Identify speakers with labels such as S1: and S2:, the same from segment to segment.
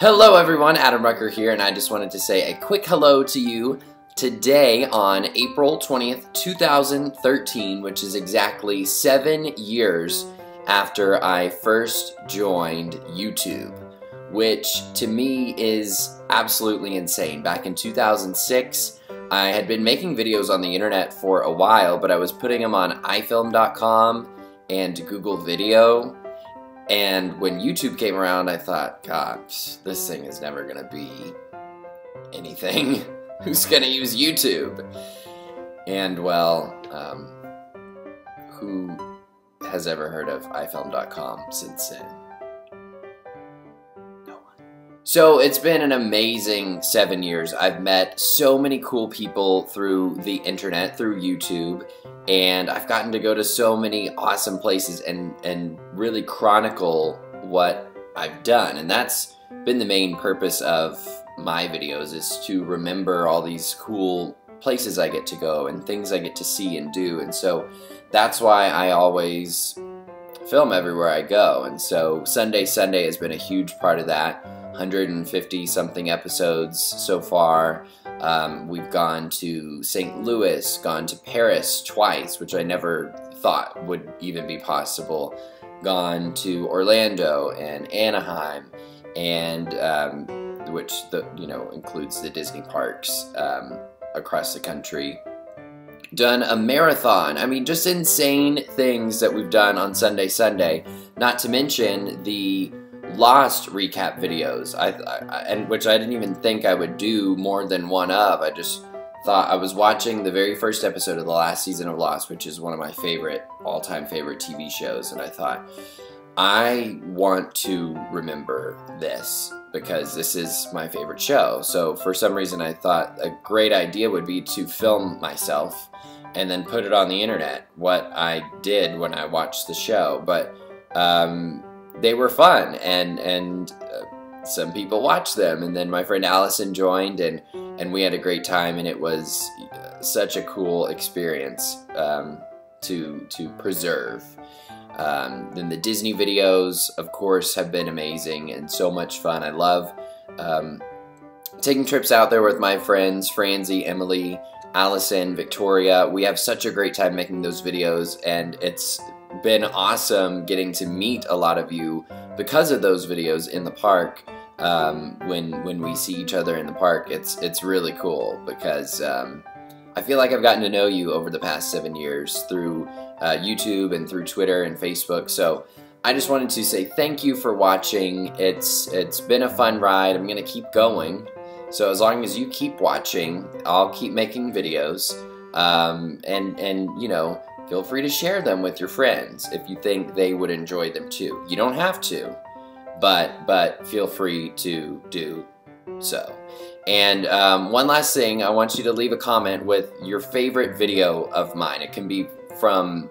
S1: Hello everyone, Adam Rucker here, and I just wanted to say a quick hello to you today on April 20th, 2013, which is exactly seven years after I first joined YouTube, which to me is absolutely insane. Back in 2006, I had been making videos on the internet for a while, but I was putting them on ifilm.com and Google Video, and when YouTube came around, I thought, gosh, this thing is never going to be anything. Who's going to use YouTube? And, well, um, who has ever heard of ifilm.com since then? So it's been an amazing seven years. I've met so many cool people through the internet, through YouTube, and I've gotten to go to so many awesome places and, and really chronicle what I've done. And that's been the main purpose of my videos is to remember all these cool places I get to go and things I get to see and do. And so that's why I always film everywhere I go. And so Sundae Sunday has been a huge part of that. 150 something episodes so far. Um, we've gone to St. Louis, gone to Paris twice, which I never thought would even be possible. Gone to Orlando and Anaheim, and um, which the you know includes the Disney parks um, across the country. Done a marathon. I mean, just insane things that we've done on Sundae Sunday. Not to mention the Lost recap videos, I, I, and which I didn't even think I would do more than one of. I just thought I was watching the very first episode of the last season of Lost, which is one of my favorite, all-time favorite TV shows, and I thought, I want to remember this because this is my favorite show. So for some reason I thought a great idea would be to film myself and then put it on the internet, what I did when I watched the show. But um, they were fun and and uh, some people watched them and then my friend Allison joined and and we had a great time and it was uh, such a cool experience um, to to preserve. Um, then the Disney videos, of course, have been amazing and so much fun. I love um, taking trips out there with my friends, Franze, Emily, Allison, Victoria. We have such a great time making those videos and it's been awesome getting to meet a lot of you because of those videos in the park. Um, when when we see each other in the park, it's it's really cool because um, I feel like I've gotten to know you over the past seven years through uh, YouTube and through Twitter and Facebook. So I just wanted to say thank you for watching. It's it's been a fun ride. I'm gonna keep going. So as long as you keep watching, I'll keep making videos. Um, and and you know feel free to share them with your friends if you think they would enjoy them too. You don't have to, but but feel free to do so. And um, one last thing, I want you to leave a comment with your favorite video of mine. It can be from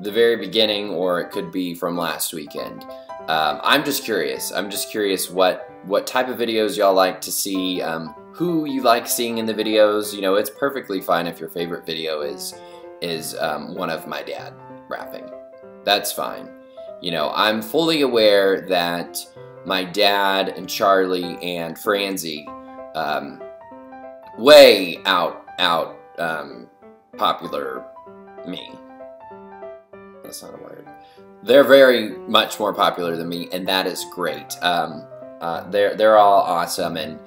S1: the very beginning or it could be from last weekend. Um, I'm just curious. I'm just curious what what type of videos y'all like to see, um, who you like seeing in the videos. You know, it's perfectly fine if your favorite video is is um, one of my dad rapping. That's fine. You know, I'm fully aware that my dad and Charlie and Franze um, way out out um, popular me. That's not a word. They're very much more popular than me, and that is great. Um, uh, they're they're all awesome, and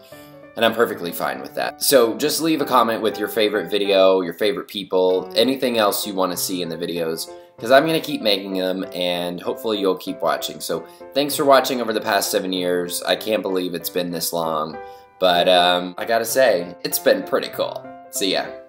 S1: and I'm perfectly fine with that. So just leave a comment with your favorite video, your favorite people, anything else you want to see in the videos, because I'm going to keep making them, and hopefully you'll keep watching. So thanks for watching over the past seven years. I can't believe it's been this long, but um, I gotta say, it's been pretty cool. See ya.